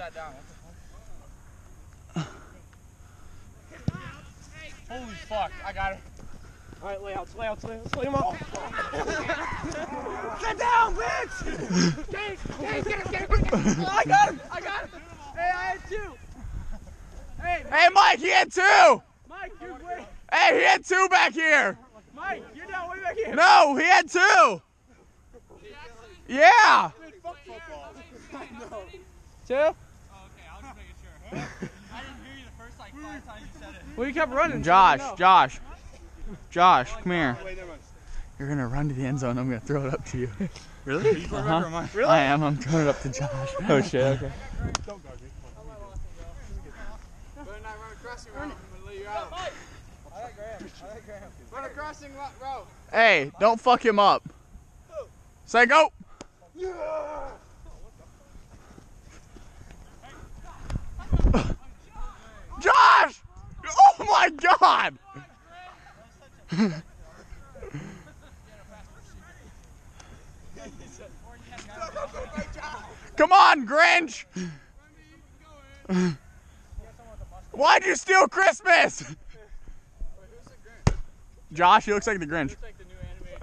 sat down. Holy fuck, I got it. Alright, layouts, layouts, layouts, lay him up. Sit down, bitch! Get it, get it, get it, get it. Oh, I got him, I got him. Hey, I had two. Hey, Hey, Mike, he had two. Mike, you're way, Hey, he had two back here. Mike, you're down way back here. No, he had two. Yeah. Two? Okay, I was just making sure. I didn't hear you the first like five times you said it. Well, you kept running. Josh, I didn't know. Josh, Josh, come here. You're gonna run to the end zone. I'm gonna throw it up to you. Really? Uh-huh. I am. I'm throwing it up to Josh. Oh shit, okay. Run a crossing route. Hey, don't fuck him up. Say go. Josh! Oh my god! Come on, Grinch! Why'd you steal Christmas? Josh, he looks like the Grinch. It's like the new animated.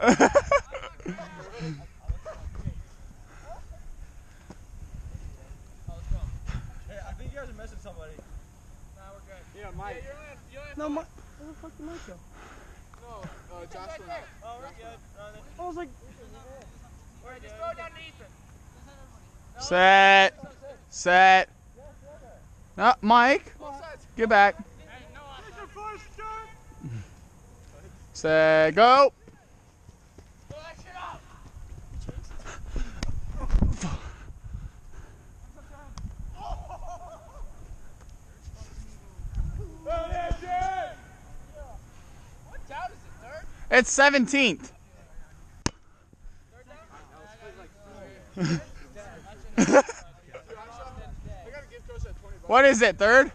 I think you guys are missing somebody. Nah, we're good. Yeah, Mike. No, Mike. Where the fuck did Mike go? No, uh, Josh went out. Oh, we're good. I was like, We're just throw it down to Ethan. Set. Set. No, Mike, get back. Set. Go. What down is it, third? It's 17th. what is it? Third?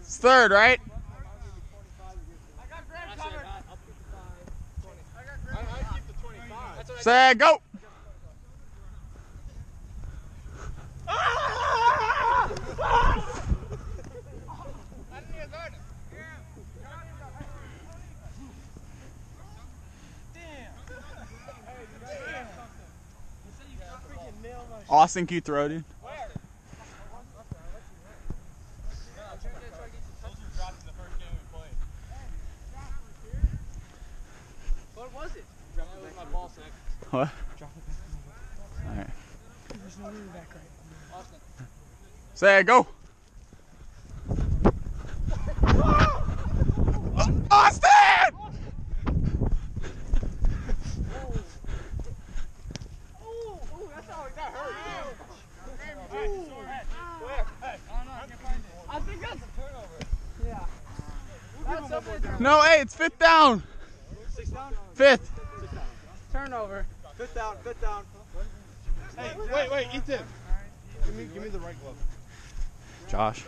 It's third, right? I got Grant covered. I, I keep the 25. That's what I Set. Go. I didn't even guard him. Austin, can you throw, dude? What was it? What? Alright. Say go. Austin! Ooh, that's how that hurt. I think that's a turnover. Yeah. That's something. No, hey, it's fifth down. Six down? Fifth. Turnover. Fifth down, fifth down. Hey, wait, wait, Ethan. Give me, give me the right glove. Josh.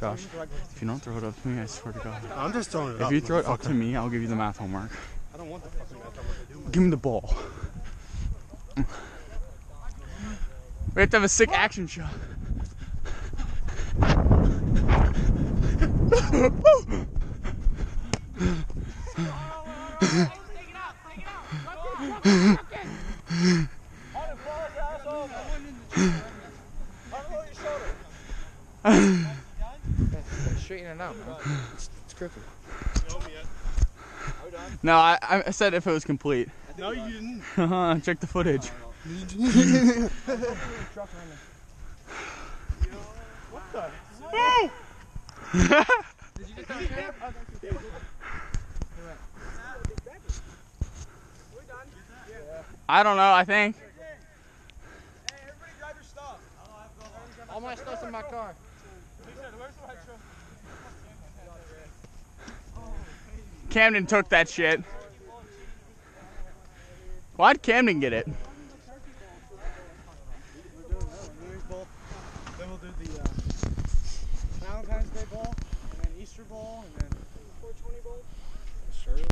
Josh, if you don't throw it up to me, I swear to God. I'm just throwing it If up. you throw it up to me, I'll give you the math homework. I don't want the fucking math homework. Give me the ball. We have to have a sick action shot. Straighten it out, man. It's, it's crooked. No, I, I said if it was complete. No, you didn't. Uh huh. Check the footage. Did you get that I don't know. I think. Hey, everybody drive your stuff. All my stuff's in my car. Camden took that shit. Why'd Camden get it? Then we'll do the Valentine's Day ball, and then Easter ball, and then 420 ball. Sure.